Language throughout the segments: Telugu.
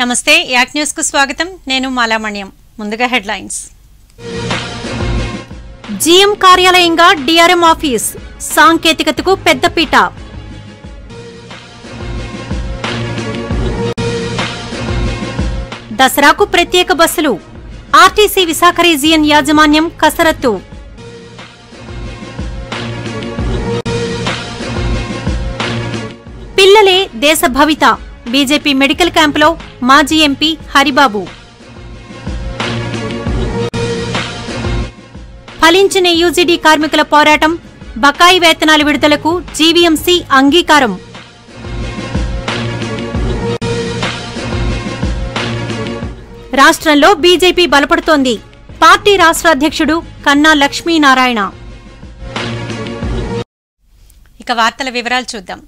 నమస్తే యాక్ న్యూస్కు స్వాగతం. నేను మాలామణ్యం. ముందుగా హెడ్లైన్స్. జీఎం కార్యాలయంగా డిఆర్ఎం ఆఫీస్. సాంకేతికతకు పెద్దపీట దసరాకు ప్రత్యేక బస్సులు. ఆర్టీసీ విశాఖ రీజియన్ యాజమాన్యం కసరత్తు. పిల్లలే దేశ భవిత. బీజేపీ మెడికల్ క్యాంపులో మాజీ ఎంపీ హరిబాబు. ఫలించిన యూజీడీ కార్మికుల పోరాటం బకాయి వేతనాల విడుదలకు జీవీఎంసీ అంగీకారం. రాష్ట్రంలో బీజేపీ బలపడుతోంది. పార్టీ రాష్ట్ర అధ్యక్షుడు కన్నా లక్ష్మీనారాయణ. ఇక వార్తల వివరాలు చూద్దాం.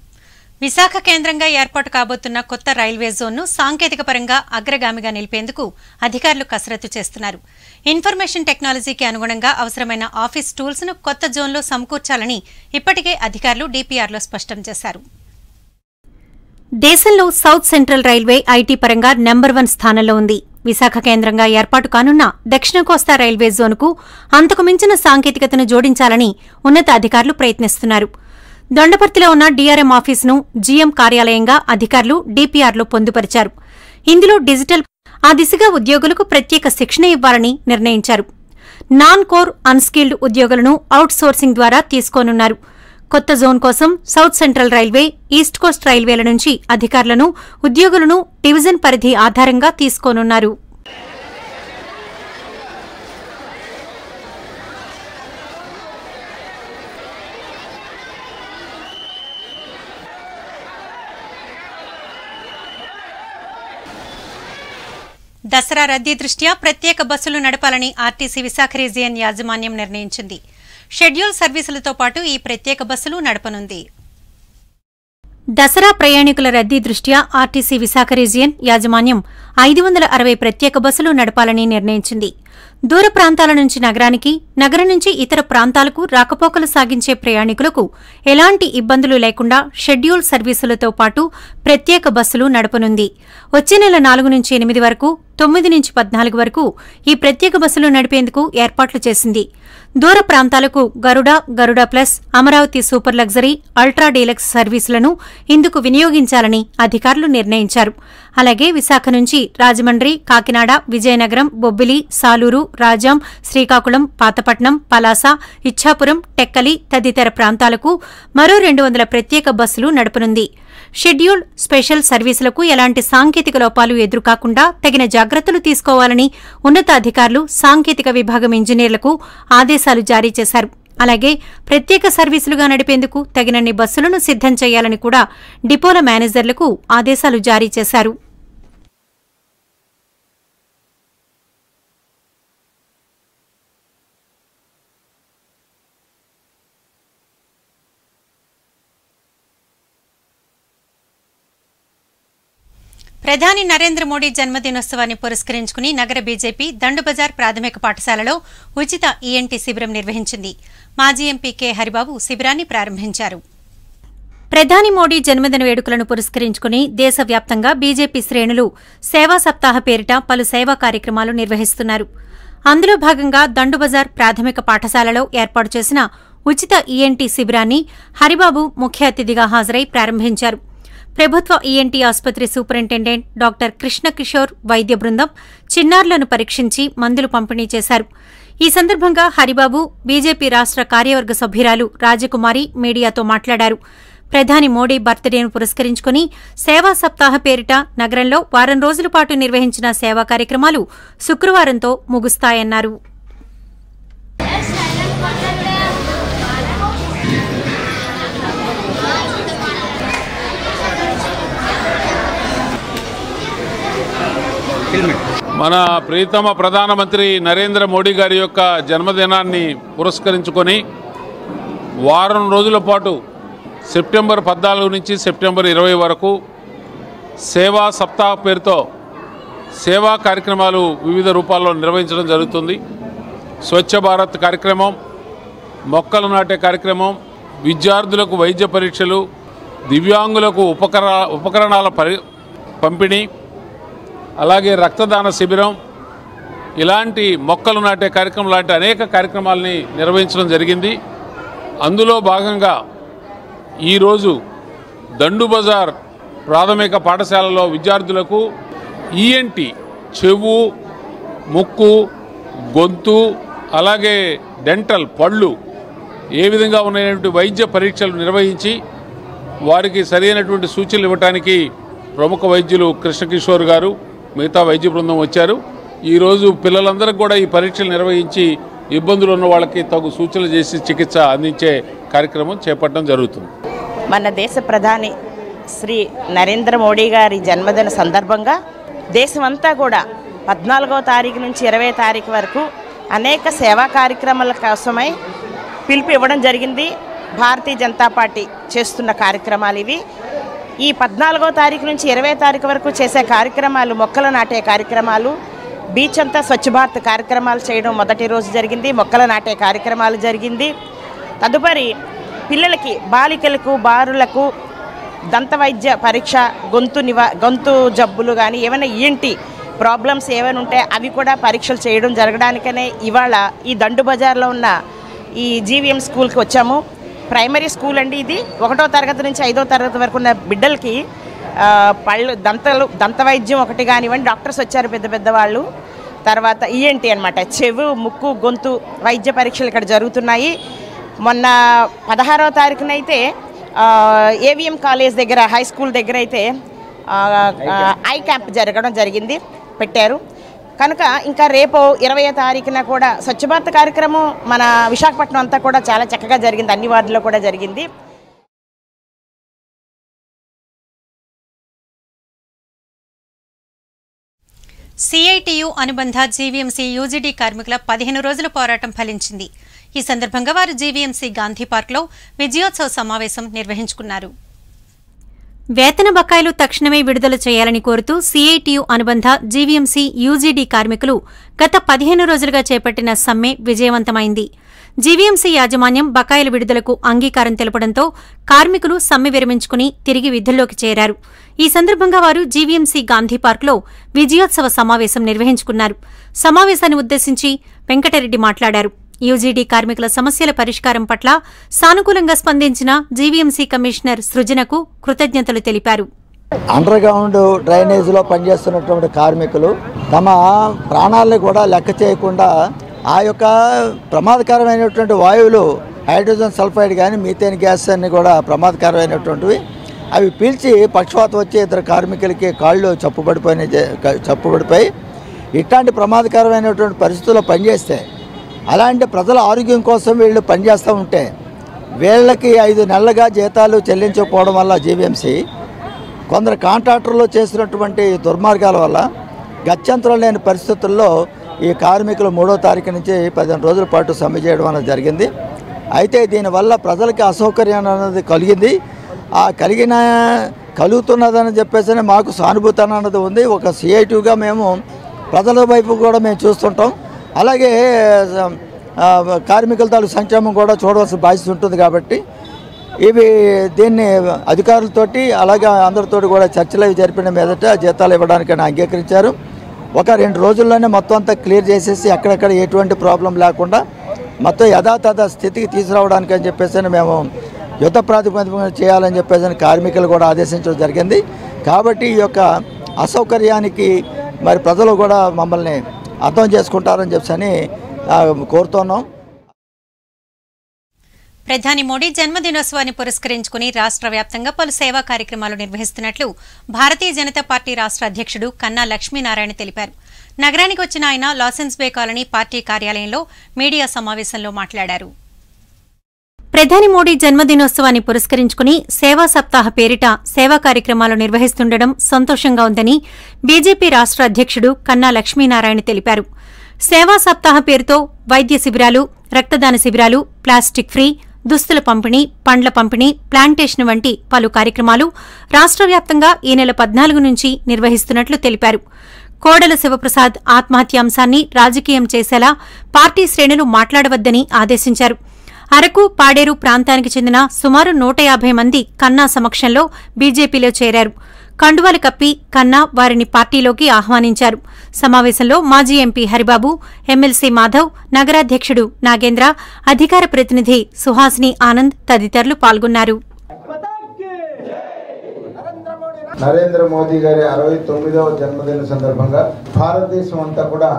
విశాఖ కేంద్రంగా ఏర్పాటు కాబోతున్న కొత్త రైల్వే జోన్ను సాంకేతిక పరంగా అగ్రగామిగా నిలిపేందుకు అధికారులు కసరత్తు చేస్తున్నారు. ఇన్ఫర్మేషన్ టెక్నాలజీకి అనుగుణంగా అవసరమైన ఆఫీస్ టూల్స్ను కొత్త జోన్లో సమకూర్చాలని ఇప్పటికే అధికారులు డీపీఆర్లో స్పష్టం చేశారు. దేశంలో సౌత్ సెంట్రల్ రైల్వే ఐటీ పరంగా నెంబర్ వన్ స్థానంలో ఉంది. విశాఖ కేంద్రంగా ఏర్పాటు కానున్న దక్షిణ కోస్తా రైల్వే జోన్కు అంతకు మించిన సాంకేతికతను జోడించాలని ఉన్నతాధికారులు ప్రయత్నిస్తున్నారు. దొండపర్తిలో ఉన్న డీఆర్ఎం ఆఫీసును జీఎం కార్యాలయంగా అధికారులు డీపీఆర్లు పొందుపరిచారు. ఇందులో డిజిటల్ ఆ దిశగా ఉద్యోగులకు ప్రత్యేక శిక్షణ ఇవ్వాలని నిర్ణయించారు. నాన్ కోర్ అన్స్కిల్డ్ ఉద్యోగులను అవుట్ సోర్సింగ్ ద్వారా తీసుకోనున్నారు. కొత్త జోన్ కోసం south central railway east coast రైల్వేల నుంచి అధికారులను ఉద్యోగులను డివిజన్ పరిధి ఆధారంగా తీసుకోనున్నారు. దసరా రద్దీ దృష్ట్యా ప్రత్యేక బస్సులు నడపాలని ఆర్టీసీ విశాఖ రీజియన్ యాజమాన్యం నిర్ణయించింది. షెడ్యూల్ సర్వీసులతో పాటు ఈ ప్రత్యేక బస్సులు నడపనుంది. దసరా ప్రయాణికుల రద్దీ దృష్ట్యా ఆర్టీసీ విశాఖ రీజియన్ యాజమాన్యం ఐదు వందల అరవై ప్రత్యేక బస్సులు నడపాలని నిర్ణయించింది. దూర ప్రాంతాల నుంచి నగరానికి నగరం నుంచి ఇతర ప్రాంతాలకు రాకపోకలు సాగించే ప్రయాణికులకు ఎలాంటి ఇబ్బందులు లేకుండా షెడ్యూల్ సర్వీసులతో పాటు ప్రత్యేక బస్సులు నడపనుంది. వచ్చే నెల నాలుగు నుంచి ఎనిమిది వరకు తొమ్మిది నుంచి పద్నాలుగు వరకు ఈ ప్రత్యేక బస్సులు నడిపేందుకు ఏర్పాట్లు చేసింది. దూర ప్రాంతాలకు Garuda Garuda plus Amaravati super luxury ultra deluxe సర్వీసులను ఇందుకు వినియోగించాలని అధికారులు నిర్ణయించారు. అలాగే విశాఖ నుంచి రాజమండ్రి కాకినాడ విజయనగరం బొబ్బిలి సాలూరు రాజాం శ్రీకాకుళం పాతపట్నం పలాస ఇచ్చాపురం టెక్కలి తదితర ప్రాంతాలకు మరో రెండు వందల ప్రత్యేక బస్సులు నడపనుంది. షెడ్యూల్ స్పెషల్ సర్వీసులకు ఎలాంటి సాంకేతిక లోపాలు ఎదురుకాకుండా తగిన జాగ్రత్తలు తీసుకోవాలని ఉన్నతాధికారులు సాంకేతిక విభాగం ఇంజనీర్లకు ఆదేశాలు జారీ చేశారు. అలాగే ప్రత్యేక సర్వీసులుగా నడిపేందుకు తగినన్ని బస్సులను సిద్ధం చేయాలని కూడా డిపోల మేనేజర్లకు ఆదేశాలు జారీ చేశారు. ప్రధాని నరేంద్ర మోడీ జన్మదినోత్సవాన్ని పురస్కరించుకుని నగర బీజేపీ దండుబజార్ ప్రాథమిక పాఠశాలలో ఉచిత ఈఎన్టీ శిబిరం నిర్వహించింది. మాజీ ఎంపీ కె హరిబాబు శిబిరాన్ని ప్రారంభించారు. ప్రధాని మోడీ జన్మదిన వేడుకలను పురస్కరించుకుని దేశవ్యాప్తంగా బీజేపీ శ్రేణులు సేవా సప్తాహ పేరిట పలు సేవా కార్యక్రమాలు నిర్వహిస్తున్నారు. అందులో భాగంగా దండుబజార్ ప్రాథమిక పాఠశాలలో ఏర్పాటు చేసిన ఉచిత ఈఎన్టీ శిబిరాన్ని హరిబాబు ముఖ్య అతిథిగా హాజరై ప్రారంభించారు. ప్రభుత్వ ఈఎన్టీ ఆసుపత్రి సూపరింటెండెంట్ డాక్టర్ కృష్ణకిషోర్ వైద్య బృందం చిన్నారులను పరీక్షించి మందులు పంపిణీ చేశారు. ఈ సందర్భంగా హరిబాబు బీజేపీ రాష్ట్ర కార్యవర్గ సభ్యురాలు రాజకుమారి మీడియాతో మాట్లాడారు. ప్రధాని మోడీ బర్త్డేను పురస్కరించుకుని సేవా సప్తాహ పేరిట నగరంలో వారం రోజుల పాటు నిర్వహించిన సేవా కార్యక్రమాలు శుక్రవారంతో ముగుస్తాయన్నారు. మన ప్రీతమ ప్రధానమంత్రి నరేంద్ర మోడీ గారి యొక్క జన్మదినాన్ని పురస్కరించుకొని వారం రోజుల పాటు సెప్టెంబర్ పద్నాలుగు నుంచి సెప్టెంబర్ ఇరవై వరకు సేవా సప్తాహ పేరుతో సేవా కార్యక్రమాలు వివిధ రూపాల్లో నిర్వహించడం జరుగుతుంది. స్వచ్ఛ భారత్ కార్యక్రమం మొక్కలు నాటే కార్యక్రమం విద్యార్థులకు వైద్య పరీక్షలు దివ్యాంగులకు ఉపకర ఉపకరణాల పరి పంపిణీ అలాగే రక్తదాన శిబిరం ఇలాంటి మొక్కలు నాటే కార్యక్రమం లాంటి అనేక కార్యక్రమాలని నిర్వహించడం జరిగింది. అందులో భాగంగా ఈరోజు దండు బజార్ ప్రాథమిక పాఠశాలలో విద్యార్థులకు ఈఎన్టి చెవు ముక్కు గొంతు అలాగే డెంటల్ పళ్ళు ఏ విధంగా ఉన్నటువంటి వైద్య పరీక్షలు నిర్వహించి వారికి సరైనటువంటి సూచనలు ఇవ్వటానికి ప్రముఖ వైద్యులు కృష్ణకిషోర్ గారు మిగతా వైద్య బృందం వచ్చారు. ఈరోజు పిల్లలందరికీ కూడా ఈ పరీక్షలు నిర్వహించి ఇబ్బందులు ఉన్న వాళ్ళకి తగు సూచనలు చేసి చికిత్స అందించే కార్యక్రమం చేపట్టడం జరుగుతుంది. మన దేశ ప్రధాని శ్రీ నరేంద్ర మోడీ గారి జన్మదిన సందర్భంగా దేశమంతా కూడా పద్నాలుగో తారీఖు నుంచి ఇరవై తారీఖు వరకు అనేక సేవా కార్యక్రమాల కోసమై పిలుపు ఇవ్వడం జరిగింది. భారతీయ జనతా పార్టీ చేస్తున్న కార్యక్రమాలు ఇవి. ఈ పద్నాలుగో తారీఖు నుంచి ఇరవై తారీఖు వరకు చేసే కార్యక్రమాలు మొక్కలు నాటే కార్యక్రమాలు బీచ్ అంతా స్వచ్ఛ భారత్ కార్యక్రమాలు చేయడం మొదటి రోజు జరిగింది మొక్కలు నాటే కార్యక్రమాలు జరిగింది. తదుపరి పిల్లలకి బాలికలకు బారులకు దంత వైద్య పరీక్ష గొంతు నివా గొంతు జబ్బులు కానీ ఏమైనా ఏంటి ప్రాబ్లమ్స్ ఏమైనా ఉంటే అవి కూడా పరీక్షలు చేయడం జరగడానికనే ఇవాళ ఈ దండు బజార్లో ఉన్న ఈ జీవీఎం స్కూల్కి వచ్చాము. ప్రైమరీ స్కూల్ అండి ఇది. ఒకటో తరగతి నుంచి ఐదో తరగతి వరకు ఉన్న బిడ్డలకి పళ్ళు దంతలు దంత వైద్యం ఒకటి కానివ్వండి. డాక్టర్స్ వచ్చారు పెద్ద పెద్ద వాళ్ళు. తర్వాత ఈఎన్టీ అనమాట చెవు ముక్కు గొంతు వైద్య పరీక్షలు ఇక్కడ జరుగుతున్నాయి. మొన్న పదహారవ తారీఖున అయితే ఏవిఎం కాలేజ్ దగ్గర హై స్కూల్ దగ్గర అయితే ఐ క్యాంప్ జరగడం జరిగింది. పెట్టారు. కనుక ఇంకా రేపు ఇరవై తారీఖున కూడా స్వచ్ఛ భారత్ కార్యక్రమం మన విశాఖపట్నం అంతా కూడా చాలా చక్కగా జరిగింది. అన్ని వార్డుల్లో కూడా జరిగింది. సిఐటియు అనుబంధ జీవీఎంసీ యూజీడీ కార్మికుల పదిహేను రోజుల పోరాటం ఫలించింది. ఈ సందర్భంగా వారు జీవీఎంసీ గాంధీ పార్క్లో విజయోత్సవ సమావేశం నిర్వహించుకున్నారు. వేతన బకాయిలు తక్షణమే విడుదల చేయాలని కోరుతూ సీఐటియు అనుబంధ జీవీఎంసీ యూజీడీ కార్మికులు గత పదిహేను రోజులుగా చేపట్టిన సమ్మె విజయవంతమైంది. జీవీఎంసీ యాజమాన్యం బకాయిల విడుదలకు అంగీకారం తెలపడంతో కార్మికులు సమ్మె విరమించుకుని తిరిగి విధుల్లోకి చేరారు. ఈ సందర్భంగా వారు జీవీఎంసీ గాంధీ పార్క్లో విజయోత్సవ సమావేశం నిర్వహించుకున్నారు. సమావేశాన్ని ఉద్దేశించి వెంకటరెడ్డి మాట్లాడారు. యూజీడీ కార్మికుల సమస్యల పరిష్కారం పట్ల సానుకూలంగా స్పందించిన జీవీఎంసీ కమిషనర్ సృజనకు కృతజ్ఞతలు తెలిపారు. అండర్ గ్రౌండ్ డ్రైనేజీలో పనిచేస్తున్నటువంటి కార్మికులు తమ ప్రాణాలను కూడా లెక్క చేయకుండా ఆ యొక్క ప్రమాదకరమైనటువంటి వాయువులు హైడ్రోజన్ సల్ఫైడ్ కానీ మీథేన్ గ్యాస్ అన్ని కూడా ప్రమాదకరమైనటువంటివి. అవి పీల్చి పక్షవాతం వచ్చి ఇద్దరు కార్మికులకి కాళ్ళు చప్పుబడిపోయిన చప్పుబడిపోయి. ఇట్లాంటి ప్రమాదకరమైనటువంటి పరిస్థితుల్లో పనిచేస్తే అలాంటి ప్రజల ఆరోగ్యం కోసం వీళ్ళు పనిచేస్తూ ఉంటే వీళ్ళకి ఐదు నెలలుగా జీతాలు చెల్లించకపోవడం వల్ల జీవీఎంసీ కొందరు కాంట్రాక్టర్లు చేసినటువంటి దుర్మార్గాల వల్ల గత్యంతరం లేని పరిస్థితుల్లో ఈ కార్మికులు మూడో తారీఖు నుంచి పదిహేను రోజుల పాటు సమ్మె చేయడం అనేది జరిగింది. అయితే దీనివల్ల ప్రజలకి అసౌకర్యం అనేది కలిగింది. ఆ కలిగిన కలుగుతున్నదని చెప్పేసి మాకు సానుభూతి అన్నది ఉంది. ఒక సిఐటివ్గా మేము ప్రజల వైపు కూడా మేము చూస్తుంటాం. అలాగే కార్మికుల తాలూ సంక్షేమం కూడా చూడవలసిన బాధ్యత ఉంటుంది కాబట్టి ఇవి దీన్ని అధికారులతోటి అలాగే అందరితోటి కూడా చర్చలు అవి జరిపిన మీదట జీతాలు ఇవ్వడానికి అంగీకరించారు. ఒక రెండు రోజుల్లోనే మొత్తం అంతా క్లియర్ చేసేసి ఎక్కడెక్కడ ఎటువంటి ప్రాబ్లం లేకుండా మొత్తం యథాతథ స్థితికి తీసుకురావడానికి అని చెప్పేసి మేము యుద్ధ ప్రాతిపదికన చేయాలని చెప్పేసి కార్మికులు కూడా ఆదేశించడం జరిగింది. కాబట్టి ఈ యొక్క అసౌకర్యానికి మరి ప్రజలు కూడా మమ్మల్ని అర్థం చేసుకుంటారని చెప్పని కోరుతున్నాం. ప్రధాని మోడీ జన్మదినోత్సవాన్ని పురస్కరించుకుని రాష్ట్ర వ్యాప్తంగా పలు సేవా కార్యక్రమాలు నిర్వహిస్తున్నట్లు భారతీయ జనతా పార్టీ రాష్ట్ర అధ్యక్షుడు కన్నా లక్ష్మీనారాయణ తెలిపారు. నగరానికి వచ్చిన ఆయన లాసెన్స్ బే కాలనీ పార్టీ కార్యాలయంలో మీడియా సమావేశంలో మాట్లాడారు. ప్రధాని మోడీ జన్మదినోత్సవాన్ని పురస్కరించుకుని సేవా సప్తాహ పేరిట సేవా కార్యక్రమాలు నిర్వహిస్తుండడం సంతోషంగా ఉందని బీజేపీ రాష్ట్ర అధ్యక్షుడు కన్నా లక్ష్మీనారాయణ తెలిపారు. సేవా సప్తాహ పేరుతో వైద్య శిబిరాలు రక్తదాన శిబిరాలు ప్లాస్టిక్ ఫ్రీ దుస్తుల పంపిణీ పండ్ల పంపిణీ ప్లాంటేషన్ వంటి పలు కార్యక్రమాలు రాష్ట్ర వ్యాప్తంగా ఈ నెల పద్నాలుగు నుంచి నిర్వహిస్తున్నట్లు తెలిపారు. కోడల శివప్రసాద్ ఆత్మహత్యాంశాన్ని రాజకీయం చేసేలా పార్టీ శ్రేణులు మాట్లాడవద్దని ఆదేశించారు. అరకు పాడేరు ప్రాంతానికి చెందిన సుమారు నూట యాభై మంది కన్నా సమక్షంలో బీజేపీలో చేరారు. కండువాలు కప్పి కన్నా వారిని పార్టీలోకి ఆహ్వానించారు. సమావేశంలో మాజీ ఎంపీ హరిబాబు ఎమ్మెల్సీ మాధవ్ నగరాధ్యక్షుడు నాగేంద్ర అధికార ప్రతినిధి సుహాసిని ఆనంద్ తదితరులు పాల్గొన్నారు. నరేంద్ర మోదీ గారి అరవై తొమ్మిదవ జన్మదిన సందర్భంగా భారతదేశం అంతా కూడా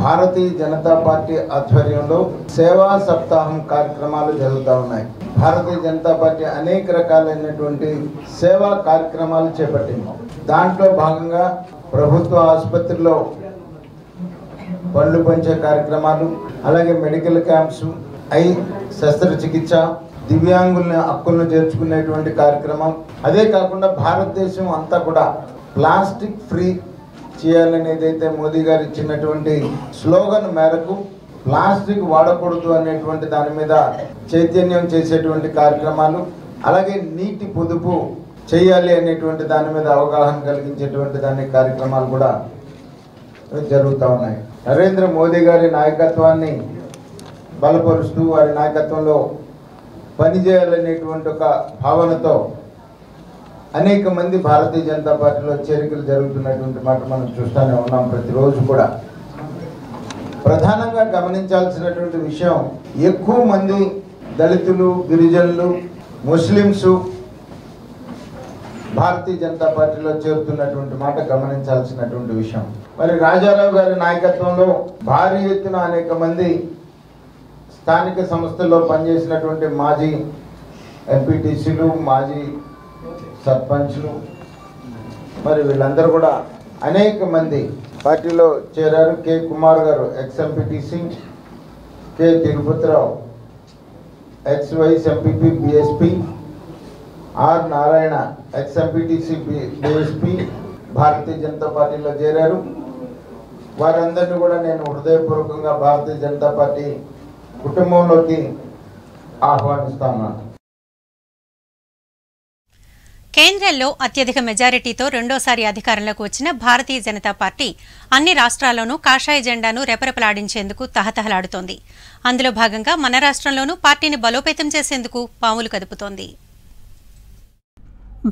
భారతీయ జనతా పార్టీ ఆధ్వర్యంలో సేవా సప్తాహం కార్యక్రమాలు జరుగుతూ ఉన్నాయి. భారతీయ జనతా పార్టీ అనేక రకాలైనటువంటి సేవా కార్యక్రమాలు చేపట్టింది. దాంట్లో భాగంగా ప్రభుత్వ ఆసుపత్రిలో పళ్ళు పంచే కార్యక్రమాలు అలాగే మెడికల్ క్యాంప్స్ ఐ శస్త్రచికిత్స దివ్యాంగుల్ని హక్కులను చేర్చుకునేటువంటి కార్యక్రమం. అదే కాకుండా భారతదేశం అంతా కూడా ప్లాస్టిక్ ఫ్రీ చేయాలని ఏదైతే మోదీ గారు ఇచ్చినటువంటి స్లోగన్ మేరకు ప్లాస్టిక్ వాడకూడదు అనేటువంటి దాని మీద చైతన్యం చేసేటువంటి కార్యక్రమాలు అలాగే నీటి పొదుపు చేయాలి అనేటువంటి దాని మీద అవగాహన కలిగించేటువంటి దాని కార్యక్రమాలు కూడా జరుగుతూ ఉన్నాయి. నరేంద్ర మోదీ గారి నాయకత్వాన్ని బలపరుస్తూ వారి నాయకత్వంలో పనిచేయాలనేటువంటి ఒక భావనతో అనేక మంది భారతీయ జనతా పార్టీలో చేరికలు జరుగుతున్నటువంటి మాట మనం చూస్తూనే ఉన్నాం ప్రతిరోజు కూడా. ప్రధానంగా గమనించాల్సినటువంటి విషయం ఎక్కువ మంది దళితులు గిరిజనులు ముస్లిమ్స్ భారతీయ జనతా పార్టీలో చేరుతున్నటువంటి మాట గమనించాల్సినటువంటి విషయం. మరి రాజారావు గారి నాయకత్వంలో భారీ ఎత్తున అనేక మంది స్థానిక సంస్థల్లో పనిచేసినటువంటి మాజీ ఎంపీటీసీలు మాజీ సర్పంచ్లు. మరి వీళ్ళందరూ కూడా అనేక మంది పార్టీలో చేరారు. K. Kumar garu ex MPTC K. Tirupathirao ex vice MPP BSP R Narayana ex MPTC BSP Bharatiya Janata పార్టీలో చేరారు. వారందరినీ కూడా నేను హృదయపూర్వకంగా భారతీయ జనతా పార్టీ కుటుంబంలోకి ఆహ్వానిస్తాను. కేంద్రంలో అత్యధిక మెజారిటీతో రెండోసారి అధికారంలోకి వచ్చిన భారతీయ జనతా పార్టీ అన్ని రాష్ట్రాల్లోనూ కాషాయ జెండాను రెపరెపలాడించేందుకు తహతహలాడుతోంది. అందులో భాగంగా మన రాష్ట్రంలోనూ పార్టీని బలోపేతం చేసేందుకు పాములు కదుపుతోంది.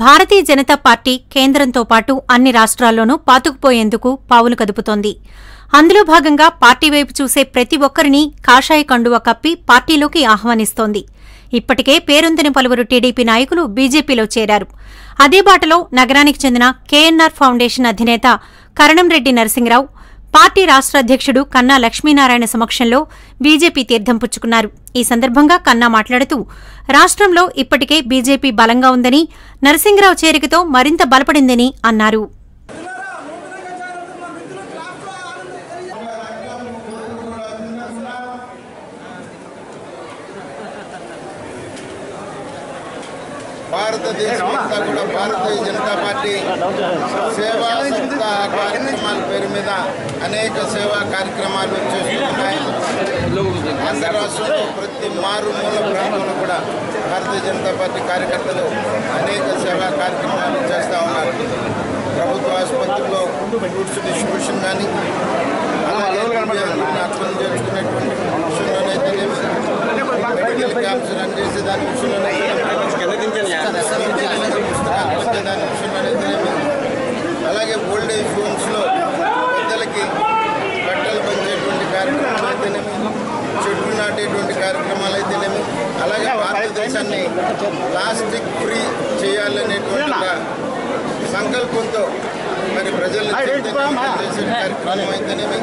భారతీయ జనతా పార్టీ కేంద్రంతో పాటు అన్ని రాష్ట్రాల్లోనూ పాతుకుపోయేందుకు పావులు కదుపుతోంది. అందులో భాగంగా పార్టీ వైపు చూసే ప్రతి ఒక్కరిని కాషాయ కండువ కప్పి పార్టీలోకి ఆహ్వానిస్తోంది. ఇప్పటికే పేరొందిన పలువురు టీడీపీ నాయకులు బీజేపీలో చేరారు. అదే బాటలో నగరానికి చెందిన కేఎన్ఆర్ ఫౌండేషన్ అధినేత కరణంరెడ్డి నరసింహరావు పార్టీ రాష్ట్ర అధ్యక్షుడు కన్నా లక్ష్మీనారాయణ సమక్షంలో బీజేపీ తీర్థం పుచ్చుకున్నారు. ఈ సందర్భంగా కన్నా మాట్లాడుతూ రాష్ట్రంలో ఇప్పటికే బీజేపీ బలంగా ఉందని నరసింహరావు చేరికతో మరింత బలపడిందని అన్నారు. భారతదేశం కూడా భారతీయ జనతా పార్టీ సేవా సప్తాహ కార్యక్రమాల పేరు మీద అనేక సేవా కార్యక్రమాలు చేస్తున్నాయి. ఆంధ్ర రాష్ట్రంలో ప్రతి మారుమూల ప్రాంతంలో కూడా భారతీయ జనతా పార్టీ కార్యకర్తలు అనేక సేవా కార్యక్రమాలు చేస్తూ ఉన్నారు. ప్రభుత్వ ఆసుపత్రుల్లో ఫుడ్స్ డిస్ట్రిబ్యూషన్ కానీ అలాగే అర్థం చేసుకునేటువంటి క్యాంప్స్ రన్ చేసే దాని పంచే దాని విషయంలోనైతేనేమి అలాగే ఓల్డ్ ఏజ్ హోమ్స్లో పెద్దలకి బట్టలు పంచేటువంటి కార్యక్రమాలు అయితేనేమి చెట్లు నాటేటువంటి కార్యక్రమాలు అయితేనేమి అలాగే భారతదేశాన్ని ప్లాస్టిక్ ఫ్రీ చేయాలనేటువంటి సంకల్పంతో మరి ప్రజల్ని చేసే కార్యక్రమం అయితేనేమి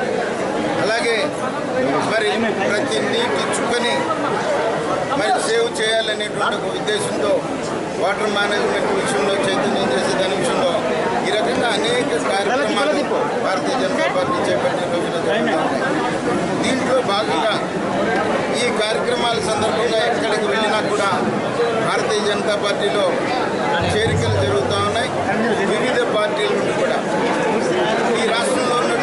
అలాగే మరి ప్రతి నీటి చుక్కని మరి సేవ్ చేయాలనేటువంటి ఒక ఉద్దేశంతో వాటర్ మేనేజ్మెంట్ విషయంలో చైతన్యం చేసే దాని విషయంలో ఈ రకంగా అనేక కార్యక్రమాలు భారతీయ జనతా పార్టీ చేపట్టిన రోజున దీంట్లో భాగంగా ఈ కార్యక్రమాల సందర్భంగా ఎక్కడికి వెళ్ళినా కూడా భారతీయ జనతా పార్టీలో చేరికలు జరుగుతూ ఉన్నాయి. వివిధ పార్టీల నుండి కూడా ఈ రాష్ట్రంలో ఉన్న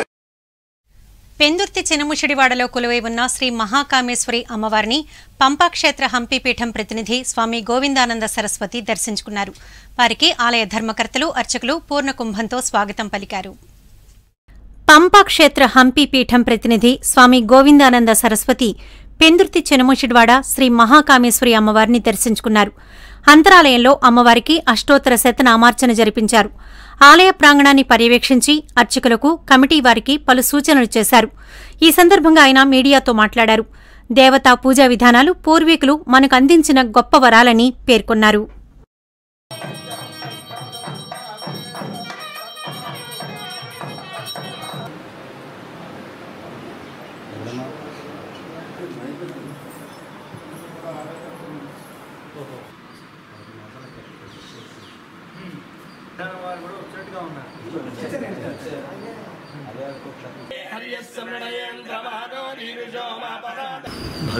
పెందుర్తి చినముషిడివాడలో కొలువై ఉన్న శ్రీ మహాకామేశ్వరి అమ్మవారిని పంపాక్షేత్ర హంపీపీఠం ప్రతినిధి స్వామి గోవిందానంద సరస్వతి దర్శించుకున్నారు. వారికి ఆలయ ధర్మకర్తలు అర్చకులు పూర్ణ కుంభంతో స్వాగతం పలికారు. పంపాక్షేత్ర హంపీపీఠం ప్రతినిధి స్వామి గోవిందానంద సరస్వతి పెందుర్తి చెనముషిడివాడ శ్రీ మహాకామేశ్వరి అమ్మవారిని దర్శించుకున్నారు. అంతరాలయంలో అమ్మవారికి అష్టోత్తర శతనామార్చన జరిపించారు. ఆలయ ప్రాంగణాన్ని పర్యవేక్షించి అర్చకులకు కమిటీ వారికి పలు సూచనలు చేశారు. ఈ సందర్భంగా ఆయన మీడియాతో మాట్లాడారు. దేవతా పూజా విధానాలు పూర్వీకులు మనకు అందించిన గొప్ప వరాలని పేర్కొన్నారు.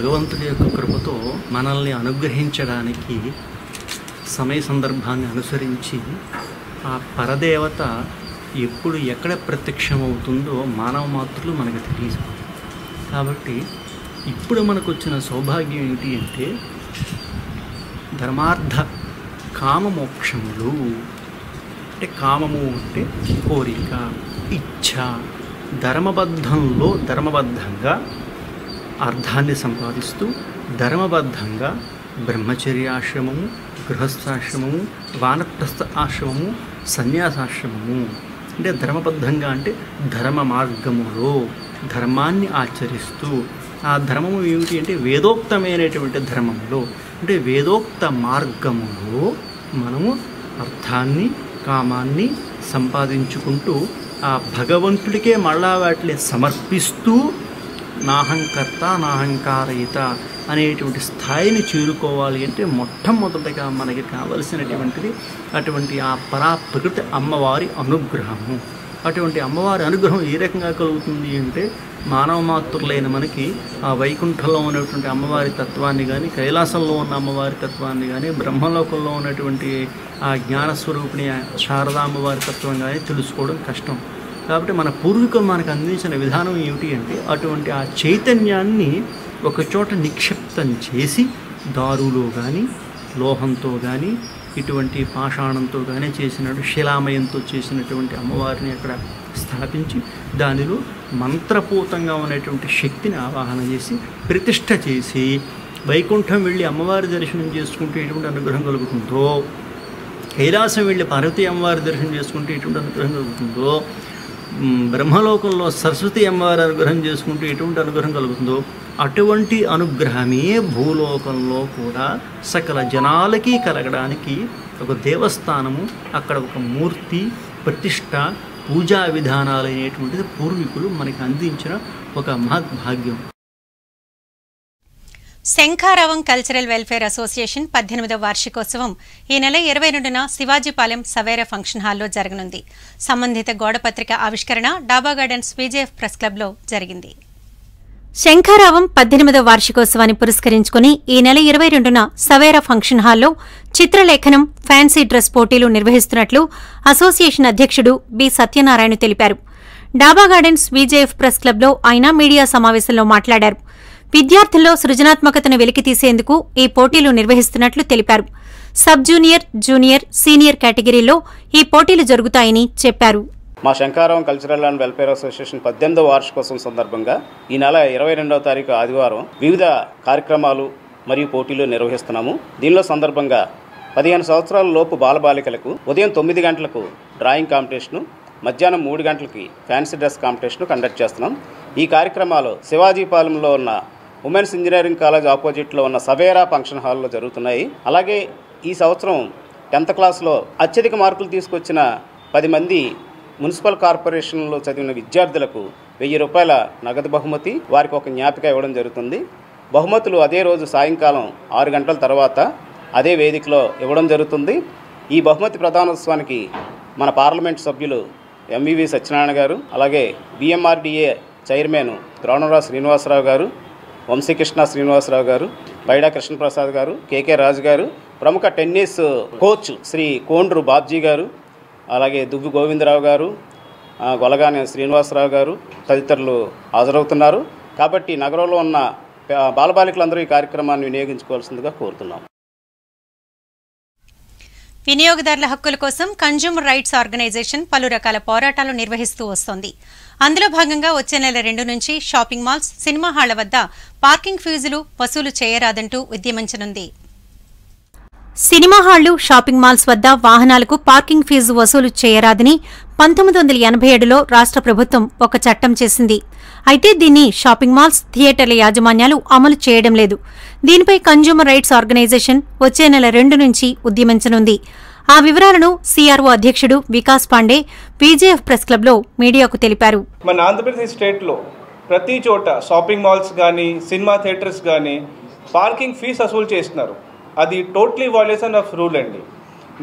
భగవంతుడి యొక్క కృపతో మనల్ని అనుగ్రహించడానికి సమయ సందర్భాన్ని అనుసరించి ఆ పరదేవత ఎప్పుడు ఎక్కడ ప్రత్యక్షమవుతుందో మానవ మాతృలు మనకు తెలియదు కాబట్టి ఇప్పుడు మనకు వచ్చిన సౌభాగ్యం ఏంటి అంటే ధర్మార్థ కామమోక్షములు. అంటే కామము అంటే కోరిక ఇచ్ఛ ధర్మబద్ధంలో ధర్మబద్ధంగా అర్థాన్ని సంపాదిస్తూ ధర్మబద్ధంగా బ్రహ్మచర్యాశ్రమము గృహస్థాశ్రమము వానప్రస్థ ఆశ్రమము సన్యాసాశ్రమము. అంటే ధర్మబద్ధంగా అంటే ధర్మ మార్గములో ధర్మాన్ని ఆచరిస్తూ ఆ ధర్మము ఏమిటి అంటే వేదోక్తమైనటువంటి ధర్మంలో అంటే వేదోక్త మార్గములో మనము అర్థాన్ని కామాన్ని సంపాదించుకుంటూ ఆ భగవంతుడికే మళ్ళా వాటిని సమర్పిస్తూ నాహంకర్త నాహంకారయిత అనేటువంటి స్థాయిని చేరుకోవాలి అంటే మొట్టమొదటగా మనకి కావలసినటువంటిది అటువంటి ఆ పరా ప్రకృతి అమ్మవారి అనుగ్రహము. అటువంటి అమ్మవారి అనుగ్రహం ఏ రకంగా కలుగుతుంది అంటే మానవ మాతృలైన మనకి ఆ వైకుంఠంలో ఉన్నటువంటి అమ్మవారి తత్వాన్ని కానీ కైలాసంలో ఉన్న అమ్మవారి తత్వాన్ని కానీ బ్రహ్మలోకంలో ఉన్నటువంటి ఆ జ్ఞానస్వరూపిణి శారదా అమ్మవారి తత్వం కానీ తెలుసుకోవడం కష్టం. కాబట్టి మన పూర్వీకులు మనకు అందించిన విధానం ఏమిటి అంటే అటువంటి ఆ చైతన్యాన్ని ఒక చోట నిక్షిప్తం చేసి దారులో కానీ లోహంతో కానీ ఇటువంటి పాషాణంతో కానీ చేసినట్టు శిలామయంతో చేసినటువంటి అమ్మవారిని అక్కడ స్థాపించి దానిలో మంత్రపూతంగా ఉన్నటువంటి శక్తిని ఆవాహన చేసి ప్రతిష్ట చేసి వైకుంఠం వెళ్ళి అమ్మవారి దర్శనం చేసుకుంటే ఎటువంటి అనుగ్రహం కలుగుతుందో కైలాసం వెళ్ళి పార్వతీ అమ్మవారి దర్శనం చేసుకుంటే ఎటువంటి అనుగ్రహం కలుగుతుందో బ్రహ్మలోకంలో సరస్వతి అమ్మవారి అనుగ్రహం చేసుకుంటే ఎటువంటి అనుగ్రహం కలుగుతుందో అటువంటి అనుగ్రహమే భూలోకంలో కూడా సకల జనాలకి కలగడానికి ఒక దేవస్థానము అక్కడ ఒక మూర్తి ప్రతిష్ట పూజా విధానాలు అనేటువంటిది పూర్వీకులు మనకి అందించిన ఒక మహద్భాగ్యం. శంఖారావం కల్చరల్ వెల్ఫేర్ అసోసియేషన్ పద్దెనిమిదవ వార్షికోత్సవం ఈ నెల ఇరవై రెండున శివాజీపాలెం సవేరా ఫంక్షన్ హాల్లో జరగనుంది. సంబంధిత గోడపత్రిక ఆవిష్కరణ డాబా గార్డెన్స్ విజేఎఫ్ ప్రెస్ క్లబ్లో జరిగింది. శంఖారావం పద్దెనిమిదవ వార్షికోత్సవాన్ని పురస్కరించుకుని ఈ నెల ఇరవై రెండున సవేరా ఫంక్షన్ హాల్లో చిత్రలేఖనం ఫ్యాన్సీ డ్రెస్ పోటీలు నిర్వహిస్తున్నట్లు అసోసియేషన్ అధ్యక్షుడు బి. సత్యనారాయణ తెలిపారు. డాబా గార్డెన్స్ విజేఎఫ్ ప్రెస్ క్లబ్లో ఆయన మీడియా సమావేశంలో మాట్లాడారు. విద్యార్థుల్లో సృజనాత్మకతను వెలికితీసేందుకు ఈ పోటీలు నిర్వహిస్తున్నట్లు తెలిపారు. సబ్ జూనియర్ జూనియర్ సీనియర్ కేటగిరీలో ఈ పోటీలు జరుగుతాయని చెప్పారు. మా Sankaram cultural and welfare association పద్దెనిమిదవ వార్షికోత్సవం సందర్భంగా ఈ నెల ఇరవై రెండవ తారీఖు ఆదివారం వివిధ కార్యక్రమాలు మరియు పోటీలు నిర్వహిస్తున్నాము. దీనిలో సందర్భంగా పదిహేను సంవత్సరాల లోపు బాలబాలికలకు ఉదయం తొమ్మిది గంటలకు డ్రాయింగ్ కాంపిటీషను మధ్యాహ్నం మూడు గంటలకి ఫ్యాన్సీ డ్రెస్ కాంపిటీషను కండక్ట్ చేస్తున్నాం. ఈ కార్యక్రమాలు శివాజీపాలెంలో ఉన్న ఉమెన్స్ ఇంజనీరింగ్ కాలేజ్ ఆపోజిట్లో ఉన్న సవేరా ఫంక్షన్ హాల్లో జరుగుతున్నాయి. అలాగే ఈ సంవత్సరం టెన్త్ క్లాస్లో అత్యధిక మార్కులు తీసుకొచ్చిన పది మంది మున్సిపల్ కార్పొరేషన్లో చదివిన విద్యార్థులకు వెయ్యి రూపాయల నగదు బహుమతి వారికి ఒక జ్ఞాపిక ఇవ్వడం జరుగుతుంది. బహుమతులు అదే రోజు సాయంకాలం ఆరు గంటల తర్వాత అదే వేదికలో ఇవ్వడం జరుగుతుంది. ఈ బహుమతి ప్రధానోత్సవానికి మన పార్లమెంట్ సభ్యులు ఎంవివి సత్యనారాయణ గారు అలాగే బిఎంఆర్డిఏ చైర్మన్ ద్రోణరావు శ్రీనివాసరావు గారు వంశీకృష్ణ శ్రీనివాసరావు గారు బైడా కృష్ణప్రసాద్ గారు కేకే రాజు గారు ప్రముఖ టెన్నిస్ కోచ్ శ్రీ కోండ్రు బాబ్జీ గారు అలాగే దువ్వి గోవిందరావు గారు ఆ, గొలగాని శ్రీనివాసరావు గారు తదితరులు హాజరవుతున్నారు. కాబట్టి నగరంలో ఉన్న బాలబాలికలందరూ ఈ కార్యక్రమాన్ని వినియోగించుకోవాల్సిందిగా కోరుతున్నాం. వినియోగదారుల హక్కుల కోసం కన్జ్యూమర్ రైట్స్ ఆర్గనైజేషన్ పలు రకాల పోరాటాలు నిర్వహిస్తూ వస్తోంది. అందులో భాగంగా వచ్చే నెల రెండు నుంచి షాపింగ్ మాల్స్ సినిమా హాళ్ళ వద్ద పార్కింగ్ ఫీజులు వసూలు చేయరాదంటూ ఉద్యమించనుంది. సినిమా హాళ్ళు షాపింగ్ మాల్స్ వద్ద వాహనాలకు పార్కింగ్ ఫీజు వసూలు చేయరాదని పంతొమ్మిది వందల ఎనభై ఏడులో రాష్ట్ర ప్రభుత్వం ఒక చట్టం చేసింది. అయితే దీన్ని షాపింగ్ మాల్స్ థియేటర్ల యాజమాన్యాలు అమలు చేయడం లేదు. దీనిపై కన్జ్యూమర్ రైట్స్ ఆర్గనైజేషన్ వచ్చే నెల రెండు నుంచి ఉద్యమించనుంది. ఆ వివరాలను సీఆర్ఓ అధ్యక్షుడు వికాస్ పాండే పీజేఎఫ్ ప్రెస్ క్లబ్లో మీడియాకు తెలిపారు. మన ఆంధ్రప్రదేశ్ స్టేట్లో ప్రతి చోట షాపింగ్ మాల్స్ కానీ సినిమా థియేటర్స్ కానీ పార్కింగ్ ఫీస్ వసూలు చేస్తున్నారు. అది టోటలీ వాల్యుయేషన్ ఆఫ్ రూల్ అండి.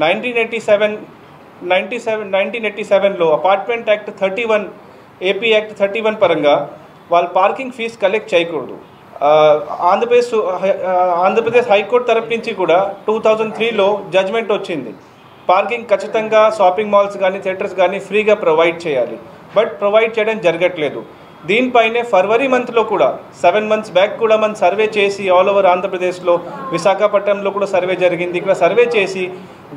Nineteen eighty seven ninety seven nineteen eighty సెవెన్లో apartment act thirty one AP act thirty one పరంగా వాళ్ళు పార్కింగ్ ఫీజు కలెక్ట్ చేయకూడదు. ఆంధ్రప్రదేశ్ ఆంధ్రప్రదేశ్ హైకోర్టు తరపు నుంచి కూడా టూ థౌజండ్ త్రీలో జడ్జ్మెంట్ వచ్చింది. పార్కింగ్ ఖచ్చితంగా షాపింగ్ మాల్స్ కానీ థియేటర్స్ కానీ ఫ్రీగా ప్రొవైడ్ చేయాలి. బట్ ప్రొవైడ్ చేయడం జరగట్లేదు. దీనిపైనే ఫర్వరి మంత్లో కూడా సెవెన్ మంత్స్ బ్యాక్ కూడా మనం సర్వే చేసి ఆల్ ఓవర్ ఆంధ్రప్రదేశ్లో విశాఖపట్నంలో కూడా సర్వే జరిగింది. ఇక్కడ సర్వే చేసి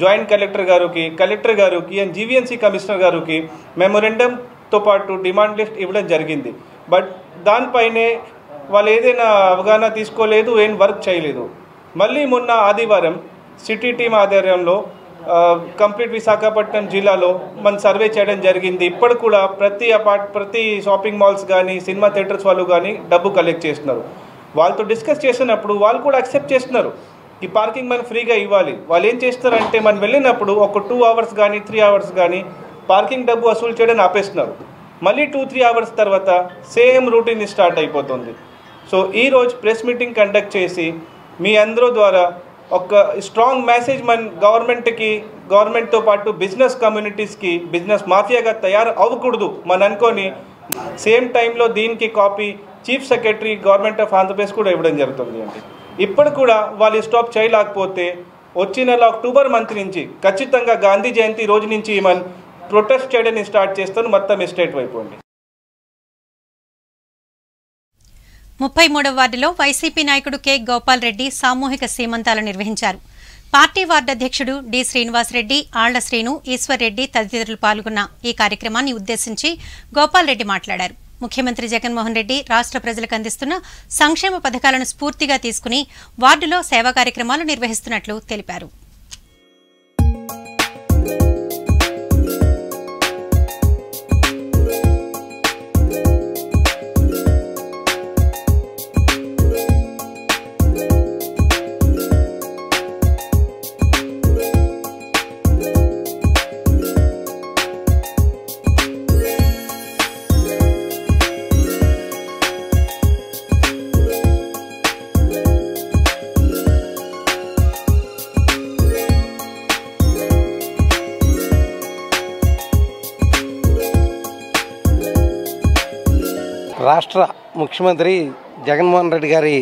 జాయింట్ కలెక్టర్ గారికి కలెక్టర్ గారికి అండ్ జీవీఎన్సీ కమిషనర్ గారికి మెమొరెండంతో పాటు డిమాండ్ లిస్ట్ ఇవ్వడం జరిగింది. బట్ దానిపైనే వాళ్ళు ఏదైనా అవగాహన తీసుకోలేదు ఏం వర్క్ చేయలేదు. మళ్ళీ మొన్న ఆదివారం సిటీ టీం ఆధ్వర్యంలో కంప్లీట్ విశాఖపట్నం జిల్లాలో మన సర్వే చేయడం జరిగింది. ఇప్పుడు కూడా ప్రతి అపార్ట్ ప్రతి షాపింగ్ మాల్స్ కానీ సినిమా థియేటర్స్ వాళ్ళు కానీ డబ్బు కలెక్ట్ చేస్తున్నారు. వాళ్ళతో డిస్కస్ చేసినప్పుడు వాళ్ళు కూడా అక్సెప్ట్ చేస్తున్నారు. ఈ పార్కింగ్ మనం ఫ్రీగా ఇవ్వాలి. వాళ్ళు ఏం చేస్తున్నారంటే మనం వెళ్ళినప్పుడు ఒక టూ అవర్స్ కానీ త్రీ అవర్స్ కానీ పార్కింగ్ డబ్బు వసూలు చేయడం ఆపేస్తున్నారు. మళ్ళీ టూ త్రీ అవర్స్ తర్వాత సేమ్ రూటీన్ స్టార్ట్ అయిపోతుంది. సో ఈరోజు ప్రెస్ మీటింగ్ కండక్ట్ చేసి మీ అందరూ ద్వారా ఒక స్ట్రాంగ్ మెసేజ్ మన గవర్నమెంట్కి గవర్నమెంట్తో పాటు బిజినెస్ కమ్యూనిటీస్కి బిజినెస్ మాఫియాగా తయారు అవ్వకూడదు. మన అనుకొని సేమ్ టైంలో దీనికి copy chief secretary government of Andhra Pradesh కూడా ఇవ్వడం జరుగుతుంది అండి. ఇప్పుడు కూడా వాళ్ళు స్టాప్ చేయలేకపోతే వచ్చే నెల అక్టోబర్ మంత్ నుంచి ఖచ్చితంగా గాంధీ జయంతి రోజు నుంచి మన ప్రొటెస్ట్ చేయడానికి స్టార్ట్ చేస్తాను. మొత్తం ఎస్టేట్ వైపు అండి. ముప్పై మూడవ వార్డులో వైసీపీ నాయకుడు కె. గోపాల్ రెడ్డి సామూహిక సీమంతాలు నిర్వహించారు. పార్టీ వార్డు అధ్యక్షుడు డి. శ్రీనివాసరెడ్డి ఆళ్ళ శ్రీను ఈశ్వర్ రెడ్డి తదితరులు పాల్గొన్న ఈ కార్యక్రమాన్ని ఉద్దేశించి గోపాల్ రెడ్డి మాట్లాడారు. ముఖ్యమంత్రి జగన్మోహన్ రెడ్డి రాష్ట్ర ప్రజలకు అందిస్తున్న సంక్షేమ పథకాలను స్ఫూర్తిగా తీసుకుని వార్డులో సేవా కార్యక్రమాలు నిర్వహిస్తున్నట్లు తెలిపారు. ముఖ్యమంత్రి జగన్మోహన్ రెడ్డి గారి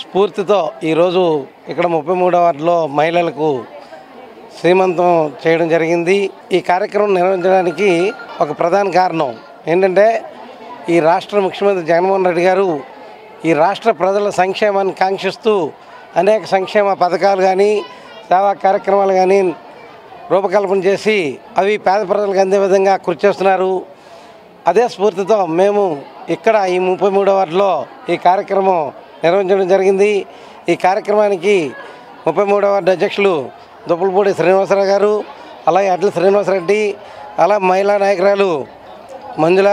స్ఫూర్తితో ఈరోజు ఇక్కడ ముప్పై మూడో వార్డులో మహిళలకు శ్రీమంతం చేయడం జరిగింది. ఈ కార్యక్రమం నిర్వహించడానికి ఒక ప్రధాన కారణం ఏంటంటే ఈ రాష్ట్ర ముఖ్యమంత్రి జగన్మోహన్ రెడ్డి గారు ఈ రాష్ట్ర ప్రజల సంక్షేమాన్ని కాంక్షిస్తూ అనేక సంక్షేమ పథకాలు కానీ సేవా కార్యక్రమాలు కానీ రూపకల్పన చేసి అవి పేద ప్రజలకు అందే విధంగా కృషి చేస్తున్నారు. అదే స్ఫూర్తితో మేము ఇక్కడ ఈ ముప్పై మూడో వార్డులో ఈ కార్యక్రమం నిర్వహించడం జరిగింది. ఈ కార్యక్రమానికి ముప్పై మూడో వార్డు అధ్యక్షులు దుప్పలపూడి శ్రీనివాసరావు గారు అలాగే అట్ల శ్రీనివాసరెడ్డి అలా మహిళా నాయకురాలు మంజుల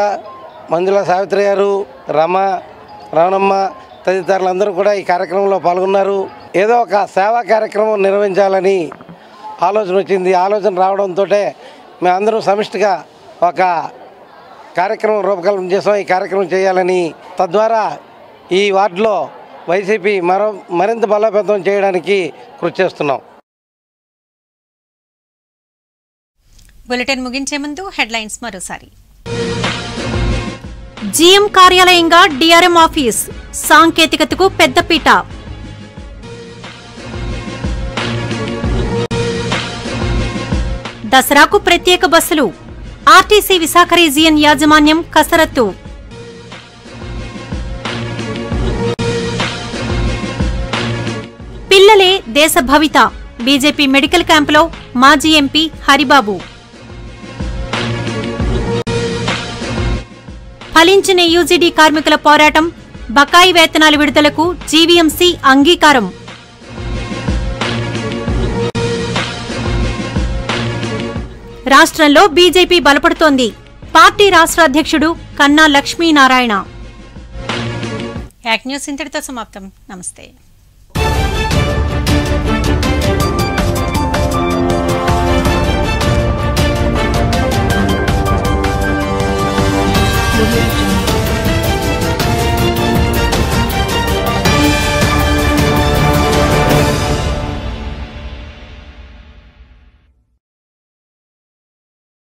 మంజుల సావిత్రి గారు రమ రమణమ్మ తదితరులందరూ కూడా ఈ కార్యక్రమంలో పాల్గొన్నారు. ఏదో ఒక సేవా కార్యక్రమం నిర్వహించాలని ఆలోచన వచ్చింది. ఆలోచన రావడంతో మేమందరం సమిష్టిగా ఒక కార్యక్రమం రూపకల్పన చేసాం ఈ కార్యక్రమం చేయాలని తద్వారా ఈ వార్డులో వైసీపీ మరో మరింత బలోపేతం చేయడానికి కృషి చేస్తున్నాం. బులెటిన్ ముగించే ముందు హెడ్లైన్స్ మరోసారి. జీఎం కార్యాలయంగా డిఆర్ఎం ఆఫీస్ సాంకేతికతకు పెద్దపీట దసరాకు ప్రత్యేక బస్సులు ఆర్టీసీ విశాఖ రీజియన్ యాజమాన్యం కసరత్తు. పిల్లలే దేశ భవిత. బీజేపీ మెడికల్ క్యాంపులో మాజీ ఎంపీ హరిబాబు. ఫలించిన యూజీడీ కార్మికుల పోరాటం బకాయి వేతనాలు విడుదలకు జీవీఎంసీ అంగీకారం. రాష్ట్రంలో బీజేపీ బలపడుతోంది. పార్టీ రాష్ట్ర అధ్యక్షుడు కన్నా లక్ష్మీనారాయణ. యాక్ న్యూస్ ఇంతటితో సమాప్తం. నమస్తే.